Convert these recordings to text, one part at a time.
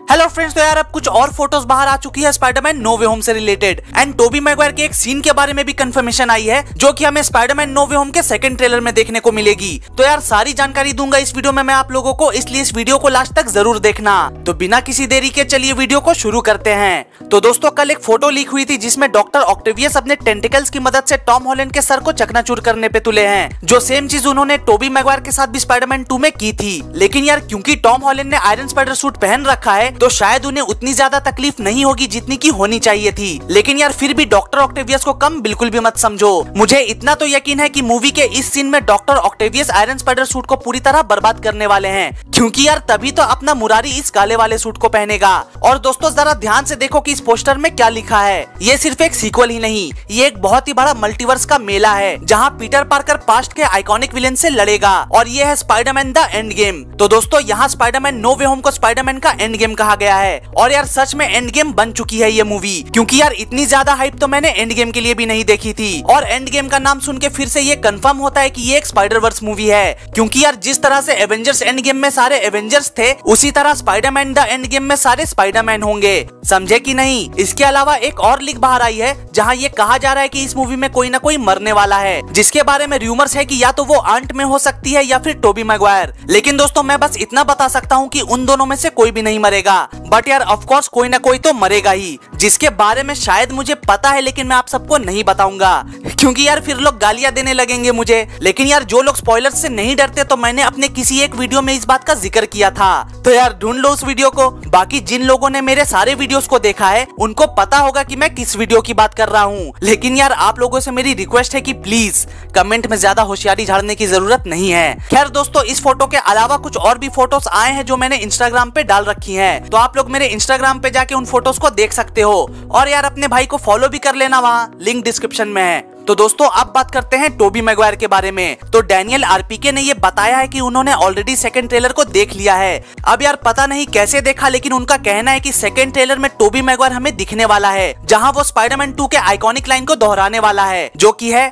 Hello friends तो यार अब कुछ और फ़ोटोज़ बाहर आ चुकी है स्पाइडरमैन नो वे होम से रिलेटेड एंड टोबी मैगवायर के एक सीन के बारे में भी कंफर्मेशन आई है, जो कि हमें स्पाइडरमैन नो वे होम के सेकंड ट्रेलर में देखने को मिलेगी. तो यार सारी जानकारी दूँगा इस वीडियो में मैं आप लोगों को, इसलिए इस वीडियो को लास्ट तक ज़रूर देखना. तो बिना किसी देरी के चलिए वीडियो को शुरू करते हैं. तो दोस्तों, कल एक फ़ोटो लीक हुई थी जिसमें डॉक्टर ऑक्टेवियस अपने टेंटिकल्स की मदद से टॉम हॉलैंड के सर को चकनाचूर करने पे तुले हैं, जो सेम चीज़ उन्होंने टोबी मैगवायर के साथ भी स्पाइडरमैन टू में की थी. लेकिन यार, क्योंकि टॉम हॉलैंड ने आयरन स्पाइडर सूट पहन रखा है तो शायद उन्हें उतनी ज़्यादा तकलीफ़ नहीं होगी जितनी की होनी चाहिए थी। लेकिन यार, फिर भी डॉक्टर ऑक्टेवियस को कम बिल्कुल भी मत समझो। मुझे इतना तो यकीन है की मूवी के इस सीन में doctor Octavius iron spider suit को पूरी तरह बर्बाद करने वाले हैं। क्योंकि यार, तभी तो अपना मुरारी इस काले वाले सूट को पहनेगा। और दोस्तों, जरा ध्यान से देखो कि इस पोस्टर में क्या लिखा है। ये सिर्फ़ एक सीक्वल ही नहीं, ये एक बहुत ही बड़ा मल्टीवर्स का मेला है, जहाँ पीटर पार्कर पास्ट के आइकॉनिक विलेन से लड़ेगा। और ये है स्पाइडरमैन द एंड गेम तो दोस्तों, यहाँ स्पाइडरमैन नो वे होम को स्पाइडरमैन का एंड गेम कहा गया है। और यार, सच में एंड गेम बन चुकी है ये मूवी क्योंकि यार, इतनी ज़्यादा हाइप तो मैंने एंड गेम के लिए भी नहीं देखी थी। और एंड गेम का नाम सुन के फिर से ये कंफर्म होता है कि ये एक स्पाइडर वर्स मूवी है। क्योंकि यार, जिस तरह से एवेंजर्स एंड गेम में सारे एवेंजर्स थे, उसी तरह स्पाइडरमैन द एंड गेम में सारे स्पाइडरमैन होंगे। समझे कि नहीं? इसके अलावा एक और लिख बाहर आई है, जहाँ ये कहा जा रहा है कि इस मूवी में कोई ना कोई मरने वाला है। जिसके बारे में र्यूमर्स है कि या तो वो आंट में हो सकती है या फिर टोबी मैगवायर लेकिन दोस्तों, मैं बस इतना बता सकता हूँ कि उन दोनों में से कोई भी नहीं मरेगा। बट यार ऑफकोर्स कोई ना कोई तो मरेगा ही। जिसके बारे में शायद मुझे पता है, लेकिन मैं आप सबको नहीं बताऊँगा। क्योंकि यार फिर लोग गालियाँ देने लगेंगे मुझे। लेकिन यार जो लोग स्पॉइलर से नहीं डरते तो मैंने अपने किसी एक वीडियो में इस बात का ज़िक्र किया था। तो यार ढूंढ लो उस वीडियो को। बाकी जिन लोगों ने मेरे सारे वीडियोस को देखा है, उनको पता होगा कि मैं किस वीडियो की बात कर रहा हूँ। लेकिन यार आप लोगों से मेरी रिक्वेस्ट है कि प्लीज़ कमेंट में ज़्यादा होशियारी झाड़ने की ज़रूरत नहीं है। खैर दोस्तों, इस फ़ोटो के अलावा कुछ और भी फ़ोटोज़ आए हैं जो मैंने इंस्टाग्राम पे डाल रखी है। तो आप लोग मेरे इंस्टाग्राम पे जाके उन फ़ोटोज़ को देख सकते हो। और यार, अपने भाई को फॉलो भी कर लेना वहाँ। लिंक डिस्क्रिप्शन में है। तो दोस्तों, अब बात करते हैं टोबी मैगवायर के बारे में। तो डैनियल आरपीके ने ये बताया है कि उन्होंने ऑलरेडी सेकंड ट्रेलर को देख लिया है। अब यार, पता नहीं कैसे देखा, लेकिन उनका कहना है कि सेकंड ट्रेलर में टोबी मैगवायर हमें दिखने वाला है, जहाँ वो स्पाइडरमैन टू के आइकॉनिक लाइन को दोहराने वाला है, जो की है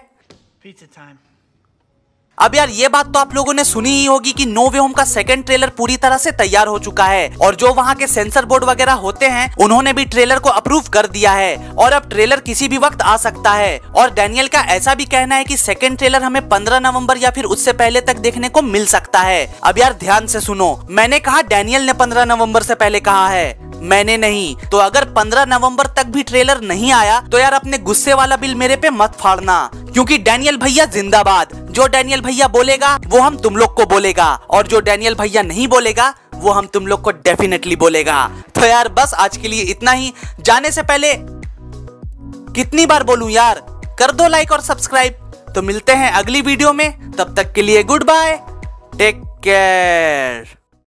अब यार, ये बात तो आप लोगों ने सुनी ही होगी कि नो वे होम का सेकंड ट्रेलर पूरी तरह से तैयार हो चुका है। और जो वहाँ के सेंसर बोर्ड वगैरह होते हैं, उन्होंने भी ट्रेलर को अप्रूव कर दिया है। और अब ट्रेलर किसी भी वक्त आ सकता है। और डैनियल का ऐसा भी कहना है कि सेकंड ट्रेलर हमें 15 नवंबर या फिर उससे पहले तक देखने को मिल सकता है। अब यार, ध्यान से सुनो। मैंने कहा डैनियल ने पंद्रह नवंबर ऐसी पहले कहा है। मैंने नहीं। तो अगर 15 नवंबर तक भी ट्रेलर नहीं आया तो यार अपने गुस्से वाला बिल मेरे पे मत फाड़ना। क्योंकि डैनियल भैया जिंदाबाद। जो डैनियल भैया बोलेगा, वो हम तुम लोग को बोलेगा। और जो डैनियल भैया नहीं बोलेगा, वो हम तुम लोग को डेफिनेटली बोलेगा। तो यार, बस आज के लिए इतना ही। जाने से पहले कितनी बार बोलूँ यार, कर दो लाइक और सब्सक्राइब तो मिलते हैं अगली वीडियो में। तब तक के लिए गुड बाय टेक केयर